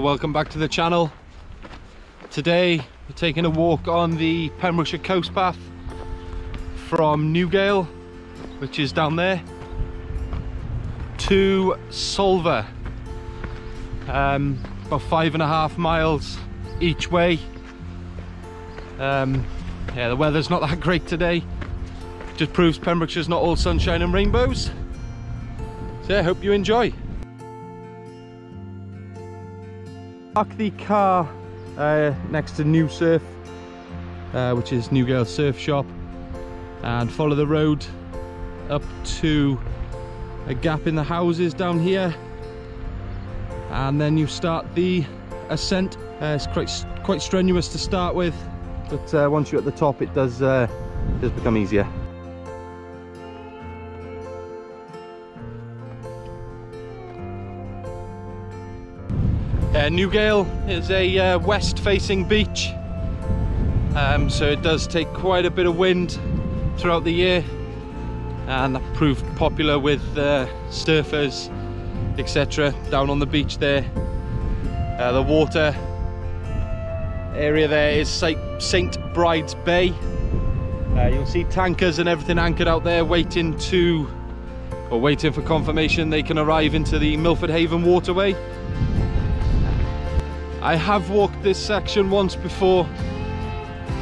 Welcome back to the channel. Today, we're taking a walk on the Pembrokeshire Coast Path from Newgale, which is down there, to Solva. Um, about five and a half miles each way. Um, yeah, the weather's not that great today. Just proves Pembrokeshire's not all sunshine and rainbows. So yeah, hope you enjoy. Park the car uh, next to New Surf, uh, which is Newgale Surf Shop, and follow the road up to a gap in the houses down here, and then you start the ascent. Uh, it's quite quite strenuous to start with, but uh, once you're at the top, it does uh, does become easier. Newgale is a uh, west-facing beach, um, so it does take quite a bit of wind throughout the year, and that proved popular with uh, surfers, etc. Down on the beach there, uh, the water area there is St Bride's Bay. Uh, you'll see tankers and everything anchored out there, waiting to, or waiting for confirmation they can arrive into the Milford Haven waterway. I have walked this section once before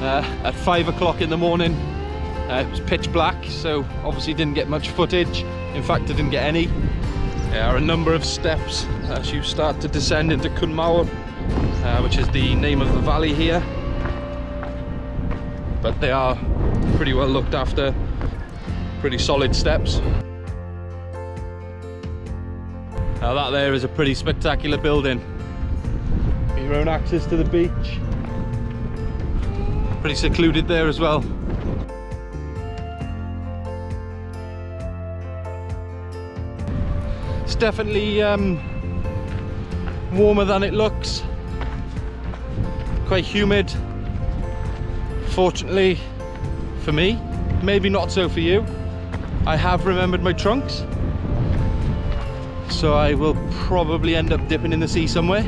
uh, at five o'clock in the morning. Uh, it was pitch black, so obviously didn't get much footage. In fact, I didn't get any. There are a number of steps as you start to descend into Cwm Mawr, uh, which is the name of the valley here. But they are pretty well looked after, pretty solid steps. Now that there is a pretty spectacular building your own access to the beach. Pretty secluded there as well. It's definitely um, warmer than it looks. Quite humid. Fortunately for me, maybe not so for you. I have remembered my trunks. So I will probably end up dipping in the sea somewhere.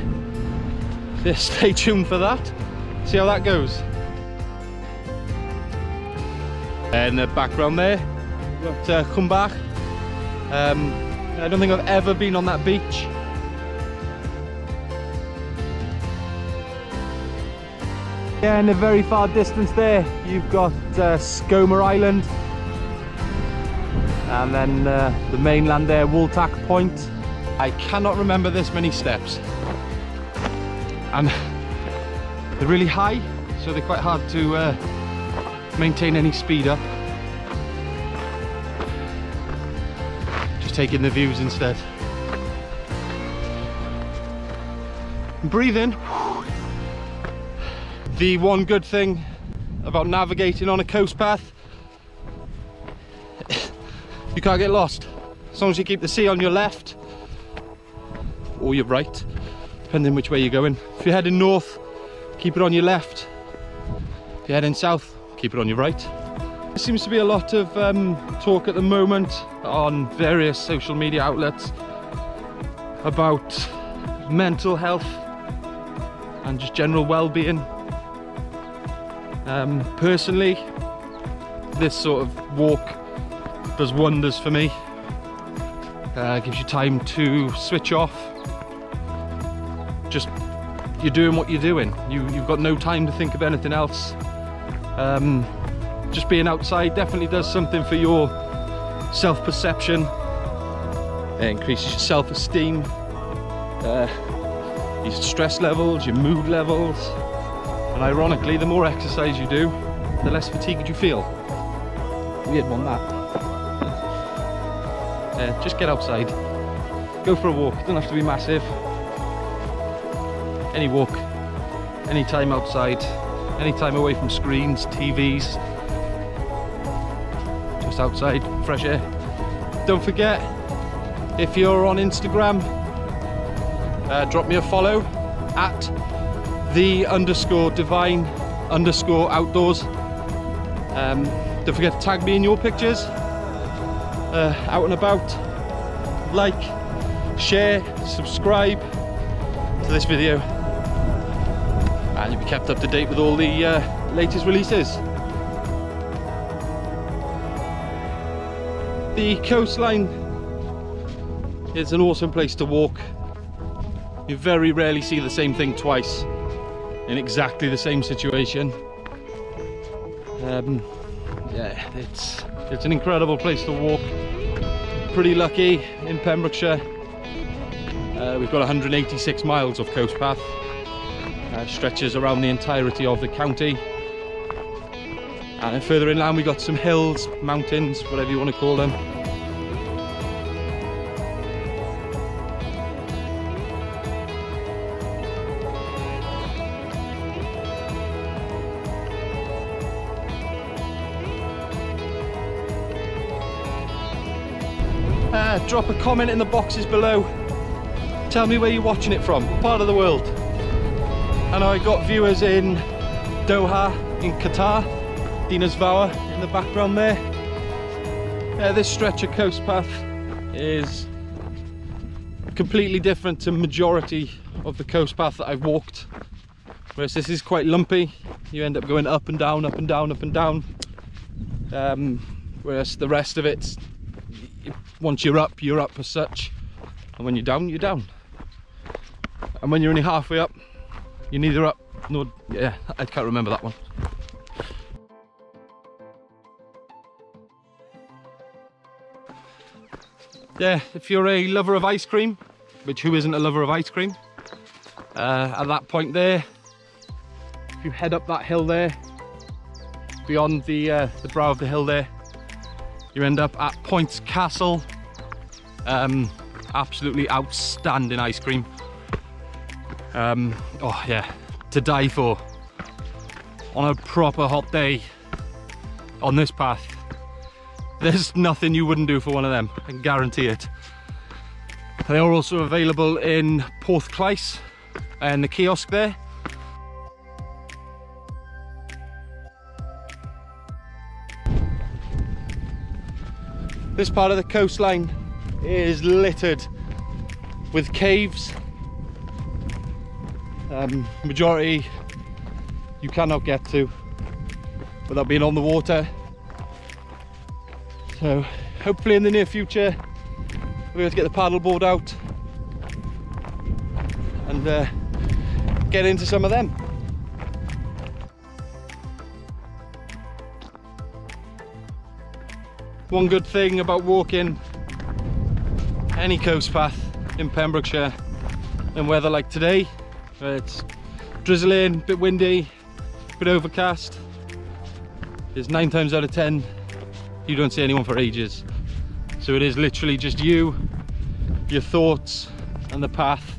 Stay tuned for that. See how that goes. In the background there, we've got uh. Um, I don't think I've ever been on that beach. Yeah, in the very far distance there, you've got uh, Skomer Island. And then uh, the mainland there, Wooltack Point. I cannot remember this many steps and they're really high so they're quite hard to uh, maintain any speed up. Just taking the views instead. Breathe in the one good thing about navigating on a coast path you can't get lost. As long as you keep the sea on your left or your right depending which way you're going. If you're heading north, keep it on your left. If you're heading south, keep it on your right. There seems to be a lot of um, talk at the moment on various social media outlets about mental health and just general well-being. Um, personally, this sort of walk does wonders for me. Uh, gives you time to switch off you're doing what you're doing. You, you've got no time to think of anything else. Um, just being outside definitely does something for your self-perception. It increases your self-esteem, uh, your stress levels, your mood levels. And ironically, the more exercise you do, the less fatigued you feel. Weird one that. Uh, just get outside. Go for a walk, it doesn't have to be massive any walk, any time outside, any time away from screens, TVs, just outside, fresh air. Don't forget, if you're on Instagram, uh, drop me a follow at the underscore devine underscore outdoors. Um, don't forget to tag me in your pictures, uh, out and about. Like, share, subscribe, to this video. You'll be kept up to date with all the uh, latest releases. The coastline is an awesome place to walk. You very rarely see the same thing twice in exactly the same situation. Um, yeah, it's it's an incredible place to walk. Pretty lucky in Pembrokeshire. Uh, we've got 186 miles of coast path. Uh, stretches around the entirety of the county. And then further inland we got some hills, mountains, whatever you want to call them. Uh, drop a comment in the boxes below. Tell me where you're watching it from, what part of the world. And I got viewers in Doha, in Qatar, Dinas Fawr in the background there. Uh, this stretch of coast path is completely different to majority of the coast path that I've walked. Whereas this is quite lumpy, you end up going up and down, up and down, up and down. Um, whereas the rest of it, once you're up, you're up as such. And when you're down, you're down. And when you're only halfway up, you're neither up nor, yeah, I can't remember that one. Yeah, if you're a lover of ice cream, which who isn't a lover of ice cream? Uh, at that point there, if you head up that hill there, beyond the, uh, the brow of the hill there, you end up at Pointz Castle. Um, absolutely outstanding ice cream. Um, oh yeah, to die for. On a proper hot day on this path, there's nothing you wouldn't do for one of them, I can guarantee it. They are also available in Porthclais and the kiosk there. This part of the coastline is littered with caves. Um, majority you cannot get to without being on the water. So hopefully in the near future we're going to get the paddleboard out and uh, get into some of them. One good thing about walking any coast path in Pembrokeshire in weather like today, it's drizzling, bit windy, bit overcast, It's nine times out of 10 you don't see anyone for ages. So it is literally just you, your thoughts and the path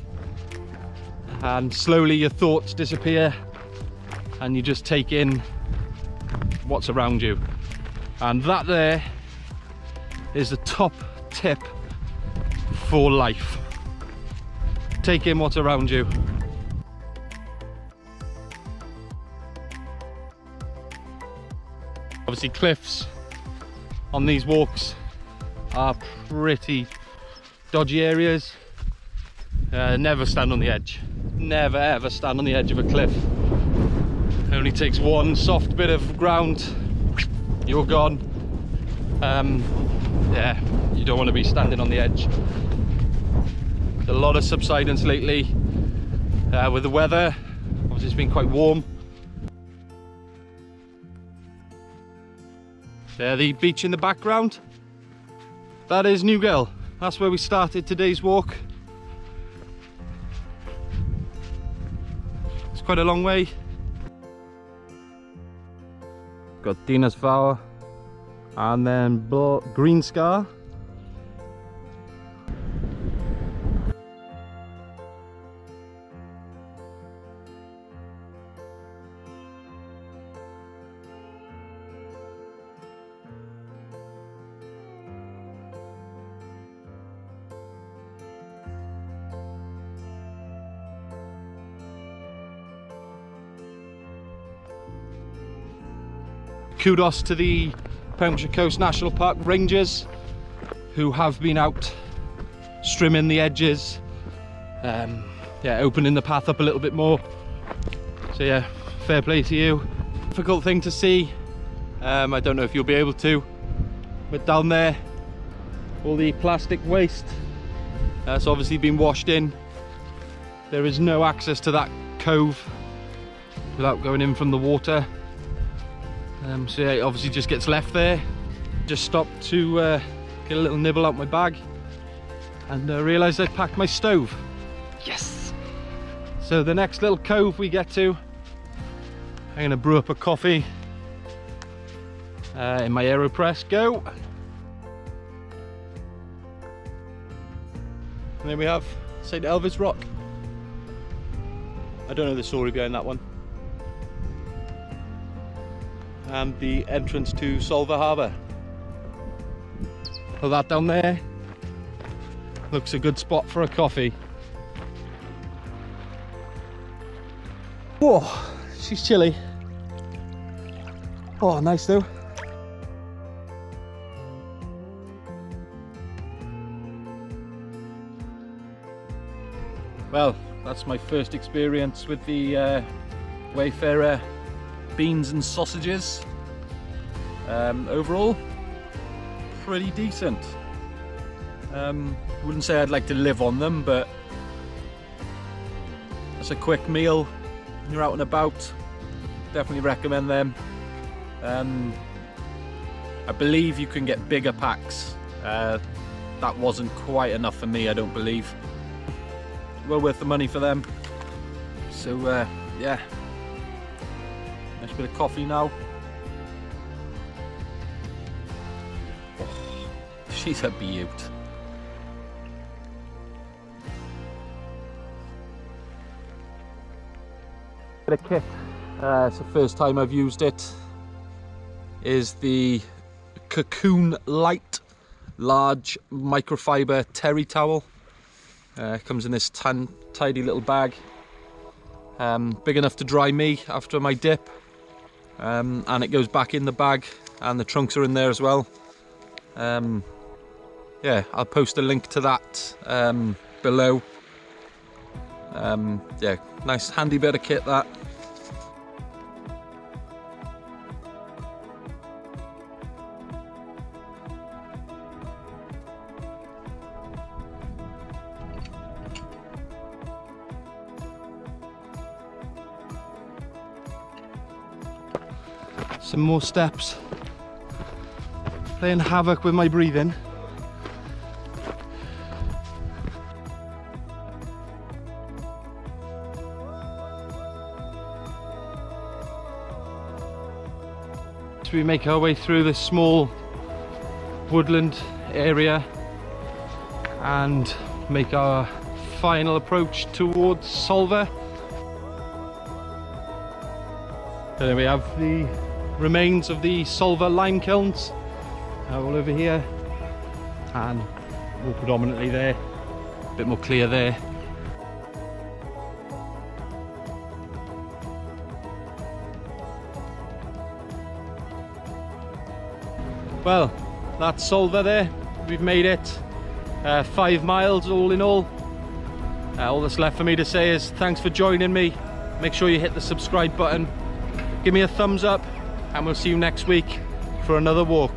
and slowly your thoughts disappear and you just take in what's around you. And that there is the top tip for life. Take in what's around you. Obviously cliffs on these walks are pretty dodgy areas. Uh, never stand on the edge. Never ever stand on the edge of a cliff. It only takes one soft bit of ground, you're gone. Um, yeah, you don't want to be standing on the edge. A lot of subsidence lately uh, with the weather. Obviously it's been quite warm. There, the beach in the background. That is Newgale. That's where we started today's walk. It's quite a long way. Got Dinas Fawr and then Green Scar. Kudos to the Pembrokeshire Coast National Park Rangers who have been out strimming the edges, um, yeah, opening the path up a little bit more. So yeah, fair play to you. Difficult thing to see. Um, I don't know if you'll be able to, but down there, all the plastic waste that's obviously been washed in. There is no access to that cove without going in from the water. Um, so yeah, it obviously just gets left there. Just stopped to uh, get a little nibble out my bag and uh, realised I'd packed my stove. Yes! So the next little cove we get to, I'm going to brew up a coffee uh, in my AeroPress. Go! And then we have St Elvis Rock. I don't know the story behind that one. And the entrance to Solva Harbour. Put that down there. Looks a good spot for a coffee. Whoa, she's chilly. Oh, nice though. Well, that's my first experience with the uh, Wayfarer beans and sausages. Um, overall, pretty decent. Um, wouldn't say I'd like to live on them, but that's a quick meal. You're out and about. Definitely recommend them. Um, I believe you can get bigger packs. Uh, that wasn't quite enough for me, I don't believe. Well worth the money for them. So uh, yeah, nice bit of coffee now. Oh, she's a beaut. Bit of kit. Uh, it's the first time I've used it. Is the Cocoon Light large microfiber terry towel. Uh, comes in this tan, tidy little bag. Um, big enough to dry me after my dip. Um, and it goes back in the bag and the trunks are in there as well. Um, yeah, I'll post a link to that um, below. Um, yeah, nice handy bit of kit that. Some more steps. Playing havoc with my breathing. We make our way through this small woodland area and make our final approach towards Solva. Then we have the remains of the Solva lime kilns uh, all over here and more predominantly there, a bit more clear there. Well, that's Solva there. We've made it uh, five miles all in all. Uh, all that's left for me to say is thanks for joining me. Make sure you hit the subscribe button. Give me a thumbs up and we'll see you next week for another walk.